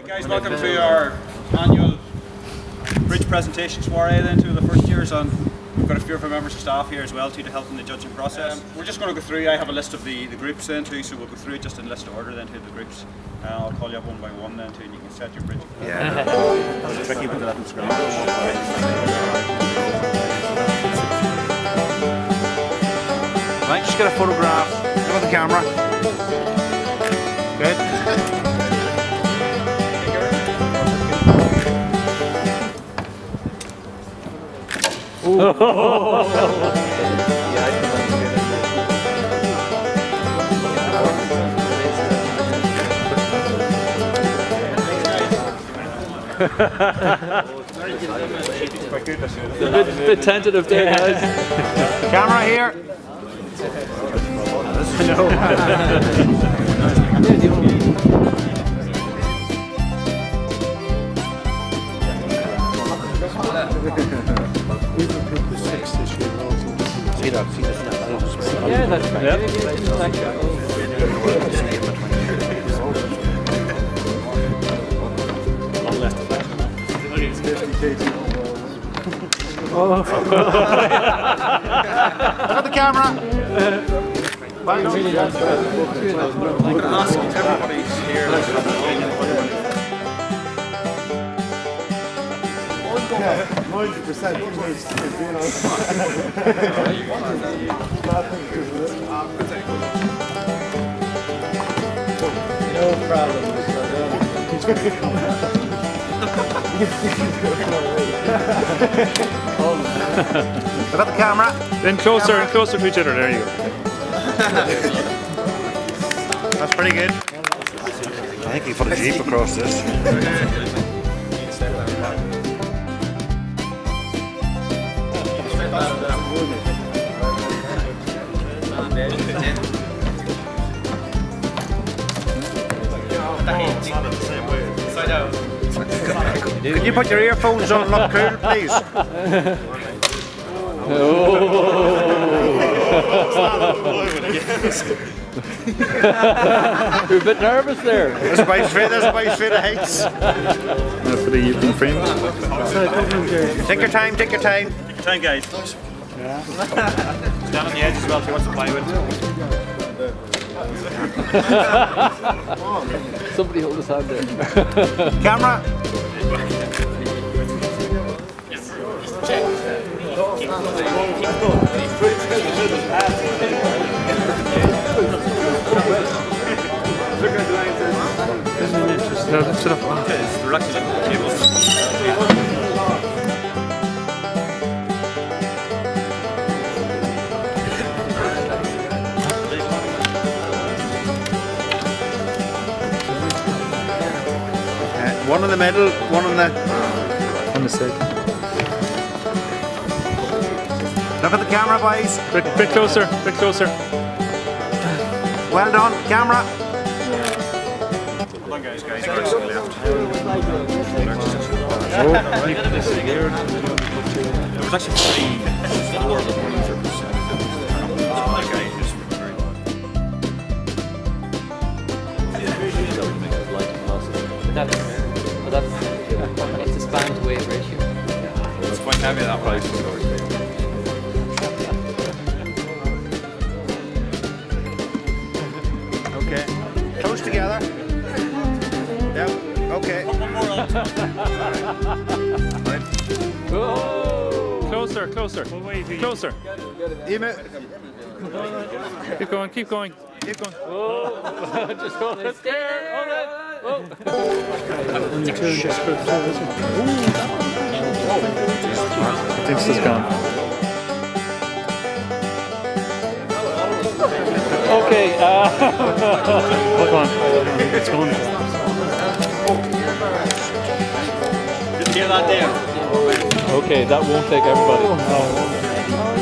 Right guys, welcome to our annual bridge presentation soiree then to the first years and we've got a few of our members of staff here as well too to help in the judging process. Um, we're just going to go through, I have a list of the, the groups then too, so we'll go through it just in list of order then to the groups. Uh, I'll call you up one by one then too and you can set your bridge. Yeah. Tricky with that from scratch. Right, just get a photograph. Look at the camera. Bit, bit tentative there, guys. Camera here. Yeah, that's right. Look at the camera. I'm going to ask everybody's here. Ninety percent No problem. Look at the camera. Then closer and closer to each other. There you go. That's pretty good. I think you put a jeep across this. Could you put your earphones on and look cool, please? You're a bit nervous there. That's my straight, that's my straight of hates. Uh, for the evening frame. Take your time, take your time. Take your time guys. Stand on the edge as well, see what's the plywood. Somebody hold his hand there. Camera. No, lift it up. They're looking at the tables. One in the middle, one on the. On the side. Look at the camera, boys. Bit, bit closer. Bit closer. Well done, camera. Come on guys, guys, guys, left. There was actually three, four of them. It's quite heavy that price. Okay. Close together. Yep. Okay. Closer, closer. Closer. Keep going, keep going. Keep going. Just hold it there. Hold it. I think this is gone. Okay, uh, Hold on. It's gone. Didn't hear that there. okay, that won't take everybody.